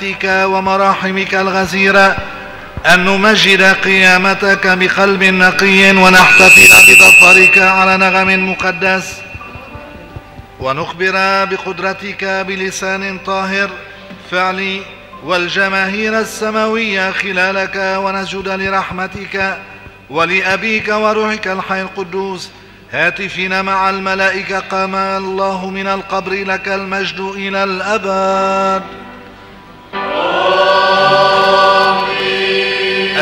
بنعمتك ومراحمك الغزيرة أن نمجد قيامتك بقلب نقي ونحتفل بظفرك على نغم مقدس. ونخبر بقدرتك بلسان طاهر فعلي والجماهير السماوية خلالك ونسجد لرحمتك ولأبيك وروحك الحي القدوس. هاتفين مع الملائكة قام الله من القبر لك المجد إلى الأبد.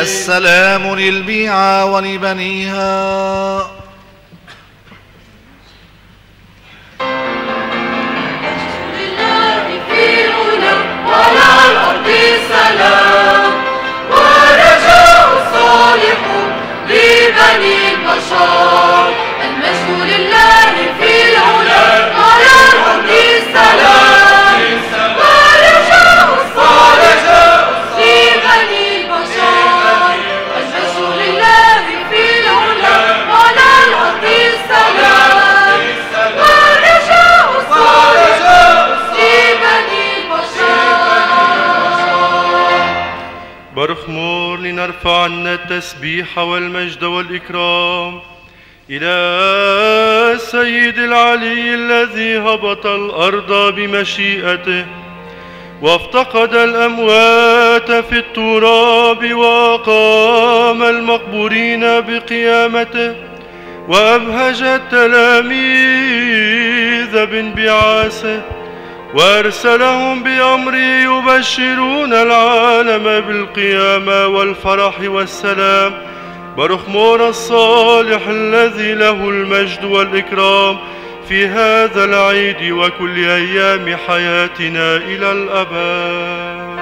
السلام للبيعة ولبنيها. سلام ورجاء لبني المجد لله في العلا وعلى الأرض سلام. عنا التسبيح والمجد والإكرام إلى السيد العلي الذي هبط الأرض بمشيئته وافتقد الأموات في التراب وأقام المقبورين بقيامته وأبهج التلاميذ بانبعاثه وارسلهم بامره يبشرون العالم بالقيامة والفرح والسلام. برخمور الصالح الذي له المجد والإكرام في هذا العيد وكل أيام حياتنا إلى الأبد.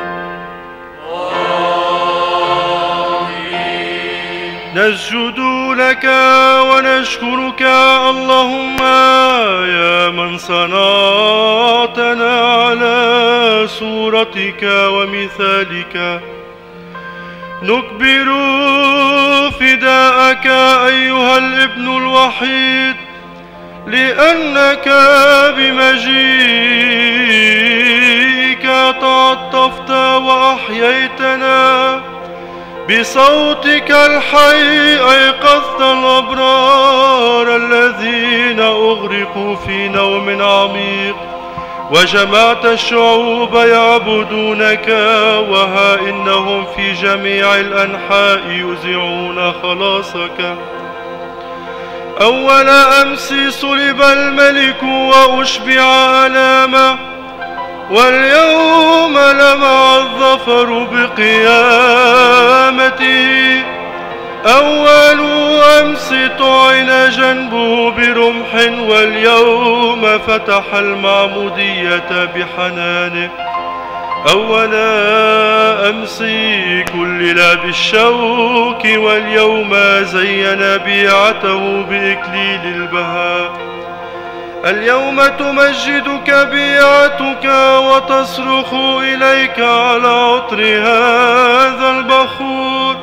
نسجد لك ونشكرك. اللهم يا من صنعتنا على صورتك ومثالك. نكبر فداءك أيها الابن الوحيد لأنك بمجيئك تعطفت وأحييتنا. بصوتك الحي أيقظت الأبرار الذين أغرقوا في نوم عميق. وجمعت الشعوب يعبدونك وها إنهم في جميع الأنحاء يذيعون خلاصك. أول أمس صلب الملك وأشبع ألامه واليوم لمع الظفر بقيامته أول أمس طعن جنبه برمح واليوم فتح المعمودية بحنانه أول أمس كلل بالشوك واليوم زين بيعته بإكليل البهاء. اليوم تمجدك بيعتك وتصرخ إليك على عطر هذا البخور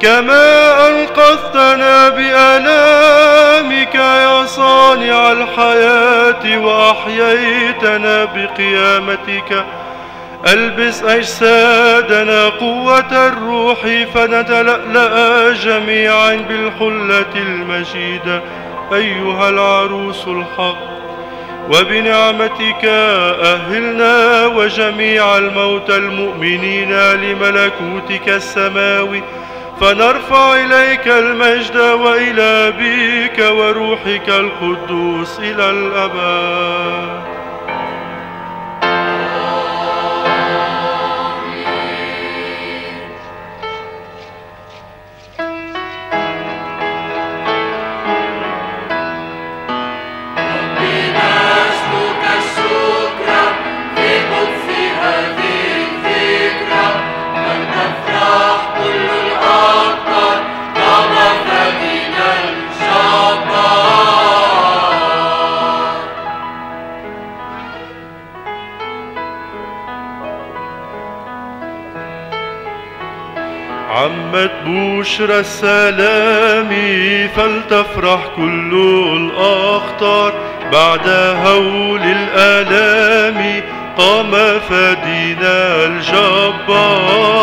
كما أنقذتنا بآلامك يا صانع الحياة وأحييتنا بقيامتك ألبس أجسادنا قوة الروح فنتلألأ جميعا بالحلة المجيدة أيها العروس الحق وبنعمتك أهلنا وجميع الموتى المؤمنين لملكوتك السماوي. فنرفع إليك المجد وإلى أبيك وروحك القدوس إلى الأبد. بشرى السلام فلتفرح كل الأخطار. بعد هول الآلام قام فدينا الجبار.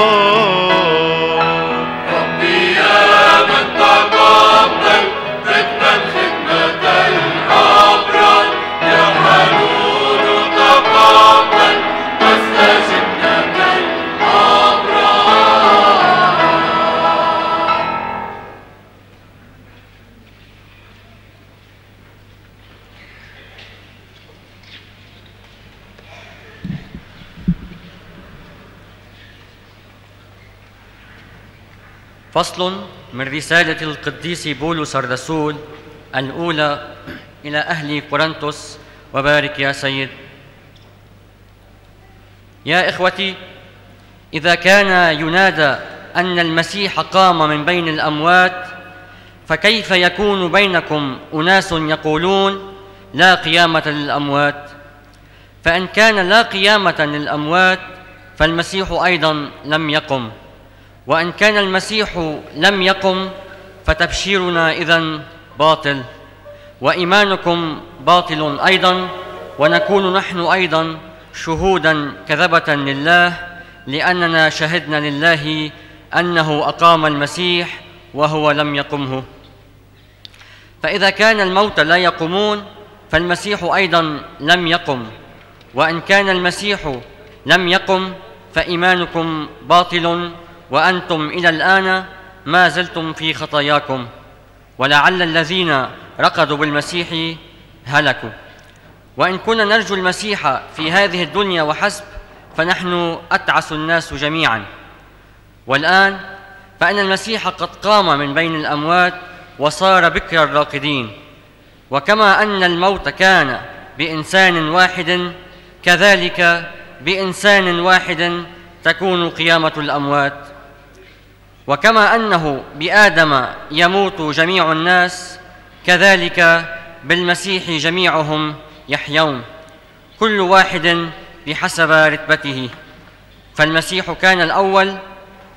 فصل من رسالة القديس بولس الرسول الأولى إلى أهل كورنثوس. وبارك يا سيد. يا إخوتي إذا كان ينادى أن المسيح قام من بين الأموات فكيف يكون بينكم أناس يقولون لا قيامة للأموات؟ فإن كان لا قيامة للأموات فالمسيح أيضا لم يقم. وإن كان المسيح لم يقم فتبشيرنا اذا باطل وإيمانكم باطل أيضا ونكون نحن أيضا شهودا كذبة لله لأننا شهدنا لله أنه أقام المسيح وهو لم يقمه. فإذا كان الموتى لا يقومون فالمسيح أيضا لم يقم. وإن كان المسيح لم يقم فإيمانكم باطل وأنتم إلى الآن ما زلتم في خطاياكم. ولعل الذين رقدوا بالمسيح هلكوا. وإن كنا نرجو المسيح في هذه الدنيا وحسب فنحن أتعس الناس جميعا. والآن فإن المسيح قد قام من بين الأموات وصار بكر الراقدين. وكما أن الموت كان بإنسان واحد كذلك بإنسان واحد تكون قيامة الأموات. وكما أنه بآدم يموت جميع الناس كذلك بالمسيح جميعهم يحيون كل واحد بحسب رتبته. فالمسيح كان الأول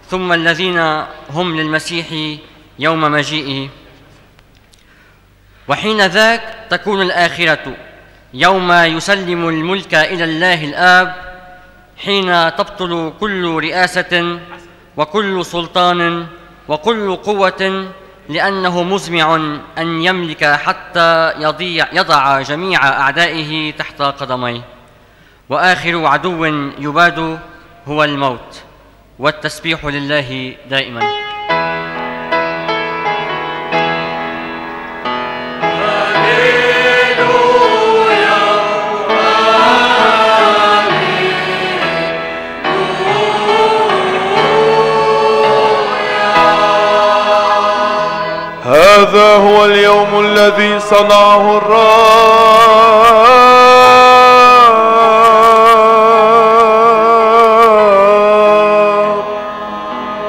ثم الذين هم للمسيح يوم مجيئه. وحين ذاك تكون الآخرة يوم يسلم الملك إلى الله الآب حين تبطل كل رئاسة وكل سلطان وكل قوة لأنه مزمع أن يملك حتى يضيع يضع جميع أعدائه تحت قدميه. وآخر عدو يباد هو الموت والتسبيح لله دائما. هذا هو اليوم الذي صنعه الرب.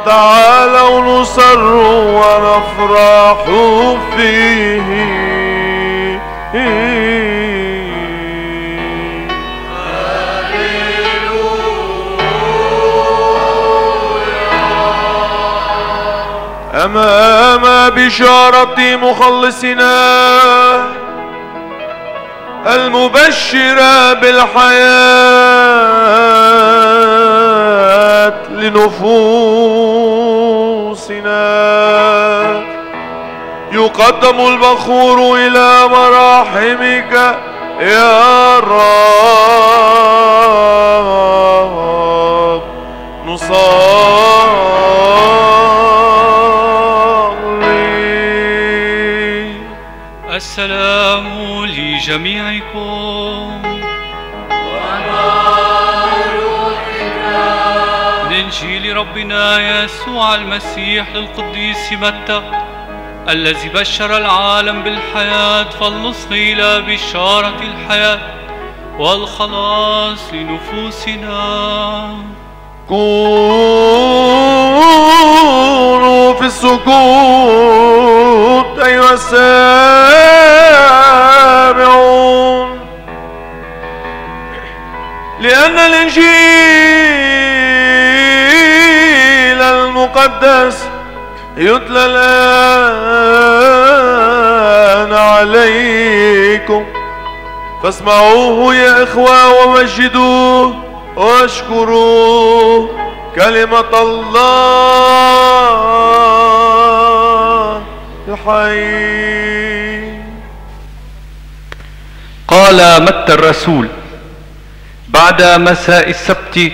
تعالوا نصر ونفرح فيه. أمام بشارة مخلصنا المبشرة بالحياة لنفوسنا. يقدم البخور إلى مراحمك يا رب. نصلي السلام لجميعكم. من إنجيل ربنا يسوع المسيح للقديس متى؟ الذي بشر العالم بالحياة فلنصغ إلى بشارة الحياة والخلاص لنفوسنا. كونوا في السكوت أيها السامعون لأن الإنجيل المقدس يتلى الآن عليكم. فاسمعوه يا إخوة ومجدوه واشكروه. كلمة الله الحي قال متى الرسول بعد مساء السبت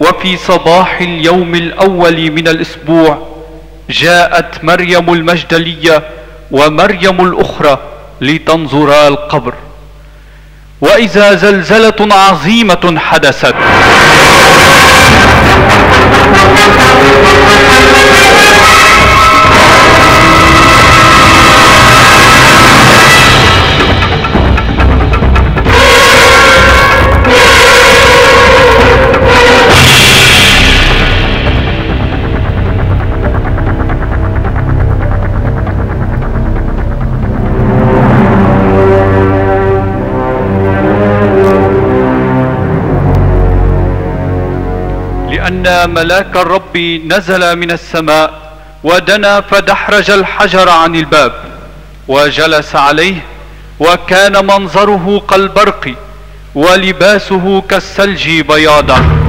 وفي صباح اليوم الأول من الأسبوع جاءت مريم المجدلية ومريم الأخرى لتنظرا القبر. وإذا زلزلة عظيمة حدثت ملاك الرب نزل من السماء ودنا فدحرج الحجر عن الباب وجلس عليه وكان منظره كالبرق ولباسه كالثلج بياضا.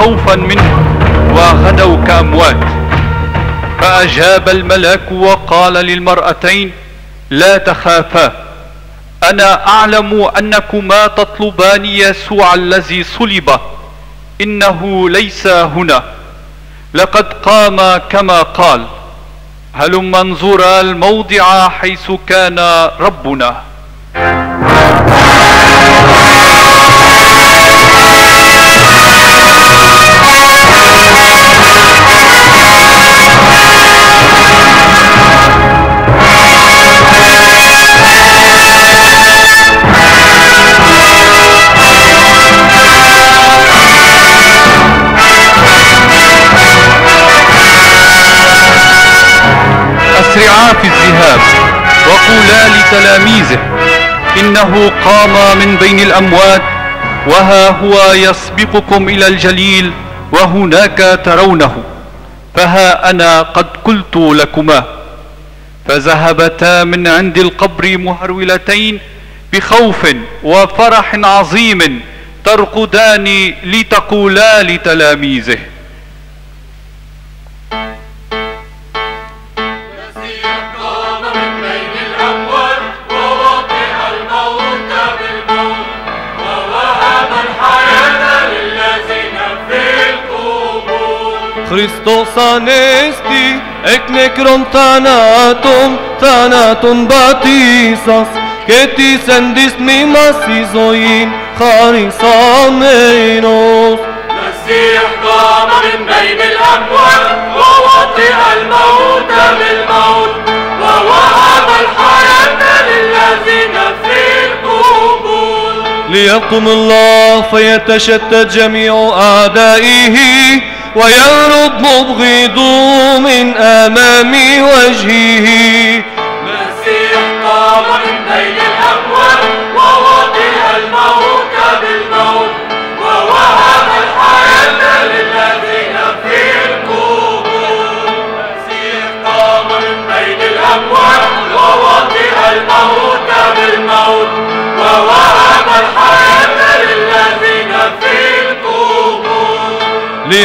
خوفا منه وغدوا كأموات. فأجاب الملاك وقال للمرأتين لا تخافا أنا أعلم أنكما تطلبان يسوع الذي صلب. إنه ليس هنا. لقد قام كما قال. هلم انظرا الموضع حيث كان ربنا. إنه قام من بين الأموات وها هو يسبقكم إلى الجليل وهناك ترونه فها أنا قد قلت لكما. فذهبتا من عند القبر مهرولتين بخوف وفرح عظيم ترقدان لتقولا لتلاميذه. Χριστός Ανέστη εκ νεκρών θανάτων, θανάτων πατήσας και της εν της μνήμας η ζωήν χαρισαμένος. المسيح قام من بين الأموات ووطئ الموت بالموت ووهب الحياة للذين في القبور ليقم الله فيتشتت جميع أعدائه ويهرب مبغضو من أمام وجهه المسيح قام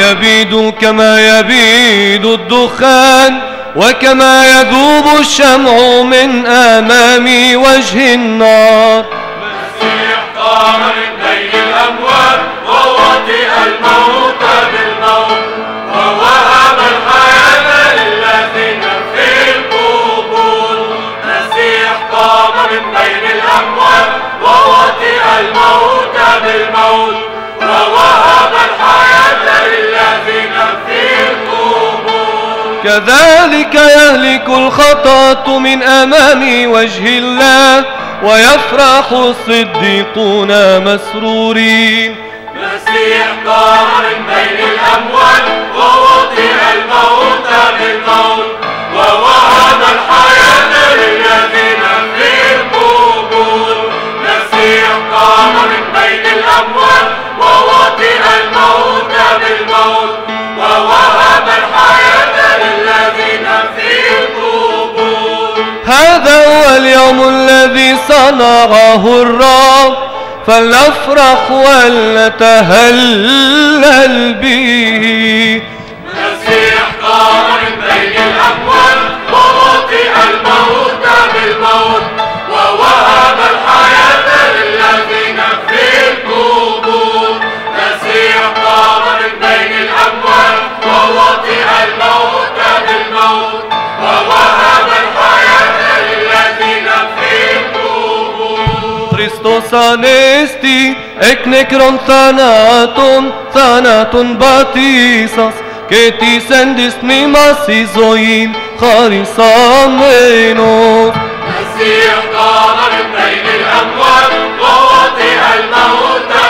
ليبيدوا كما يبيد الدخان وكما يذوب الشمع من أمام وجه النار. المسيح قام من بين الأموات ووطئ الموت. كذلك يهلك الخطاة من أمام وجه الله ويفرح الصديقون مسرورين. مسيح قام بين الأموال وهو صنعه الرب فلنفرح ولنتهلل به. Ανέστη, εκ νεκρών θανάτων, θανάτων πατήσας, και της εν της τμήμας η ζωή χαρισαμένος. Εσύ εγκάμαν πριν الأموات قواطع الموتى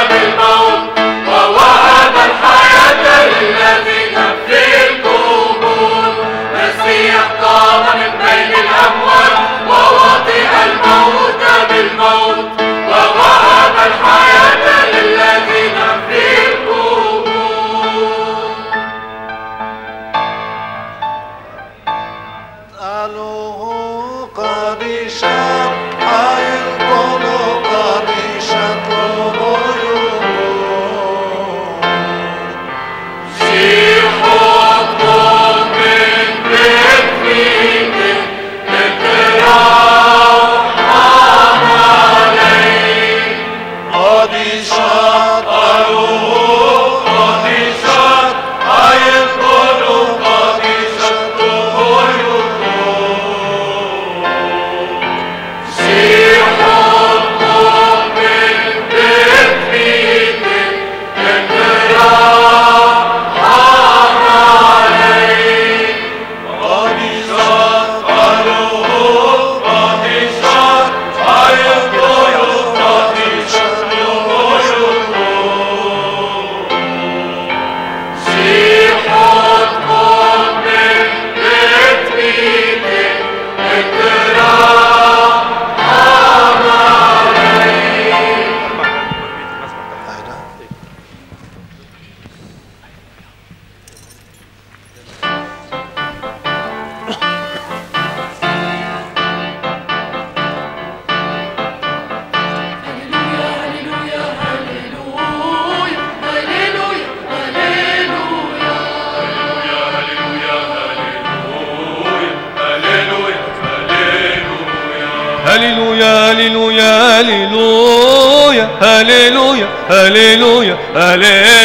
عليه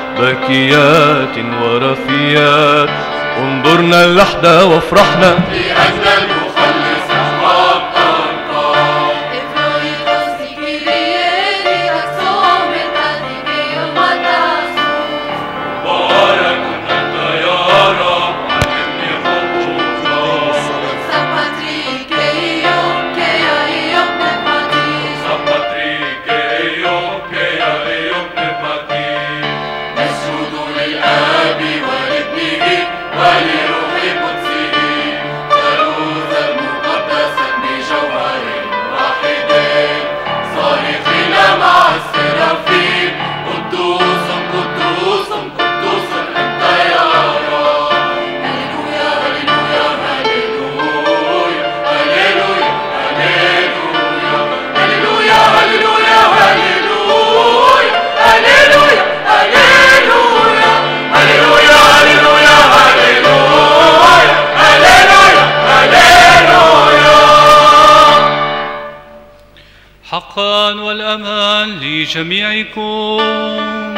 باكيات ورفيات انظرنا اللحظة وافرحنا لأجل لجميعكم قام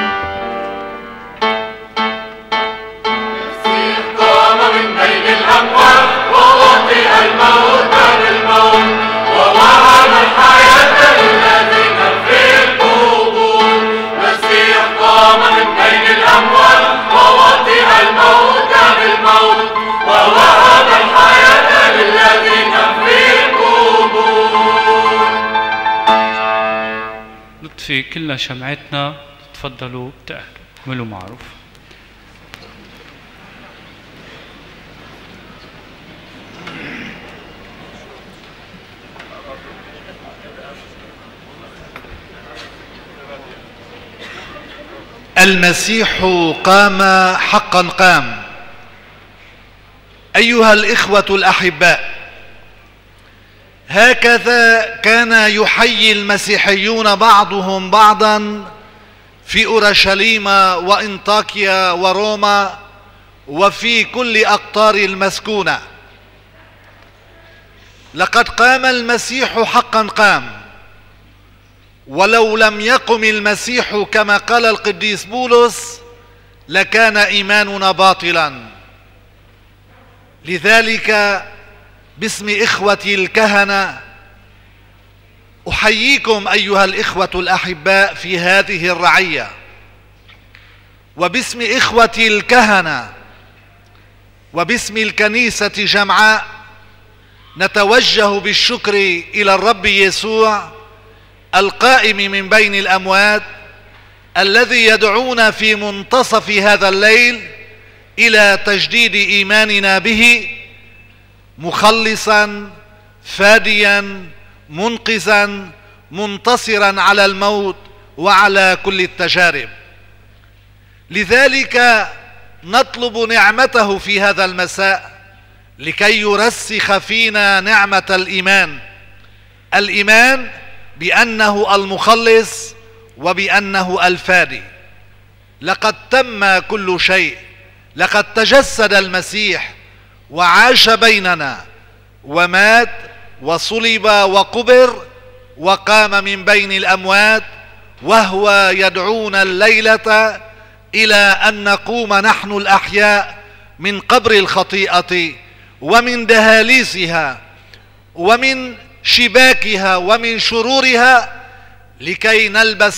نطفي كلنا شمعتنا تفضلوا اعملوا معروف. المسيح قام حقا قام. أيها الإخوة الأحباء هكذا كان يحيي المسيحيون بعضهم بعضا في أورشليم وإنطاكيا وروما وفي كل أقطار المسكونة. لقد قام المسيح حقا قام ولو لم يقم المسيح كما قال القديس بولس لكان إيماننا باطلا. لذلك باسم إخوتي الكهنة. أحييكم أيها الإخوة الأحباء في هذه الرعية. وباسم إخوتي الكهنة وباسم الكنيسة جمعاء نتوجه بالشكر إلى الرب يسوع القائم من بين الأموات الذي يدعونا في منتصف هذا الليل إلى تجديد إيماننا به مخلصا فاديا منقذا منتصرا على الموت وعلى كل التجارب. لذلك نطلب نعمته في هذا المساء لكي يرسخ فينا نعمة الإيمان. الإيمان بأنه المخلص وبأنه الفادي. لقد تم كل شيء لقد تجسد المسيح وعاش بيننا ومات وصلب وقبر وقام من بين الأموات وهو يدعونا الليلة إلى أن نقوم نحن الأحياء من قبر الخطيئة ومن دهاليزها ومن شباكها ومن شرورها لكي نلبس